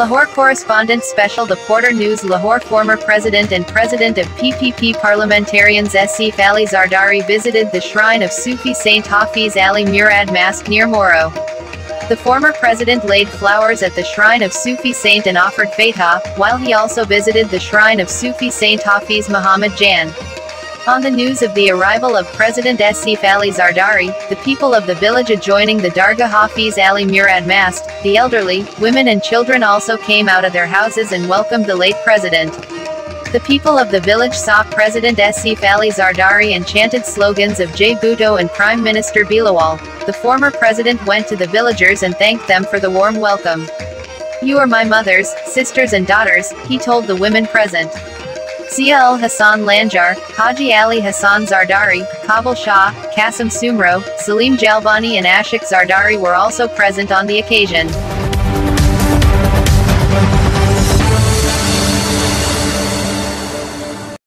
Lahore correspondent special The Reporter News Lahore former president and president of PPP parliamentarians Asif Ali Zardari visited the shrine of Sufi Saint Hafiz Ali Murad Mosque near Moro. The former president laid flowers at the shrine of Sufi saint and offered Fatiha, while he also visited the shrine of Sufi Saint Hafiz Muhammad Jan. On the news of the arrival of President Asif Ali Zardari, the people of the village adjoining the Dargah Hafiz Ali Murad Mosque, the elderly, women and children also came out of their houses and welcomed the late president. The people of the village saw President Asif Ali Zardari and chanted slogans of Jai Bhutto and Prime Minister Bilawal. The former president went to the villagers and thanked them for the warm welcome. You are my mothers, sisters and daughters, he told the women present. Ul Hassan Lanjar, Haji Ali Hassan Zardari, Kabul Shah, Qasim Sumro, Salim Jalbani and Ashik Zardari were also present on the occasion.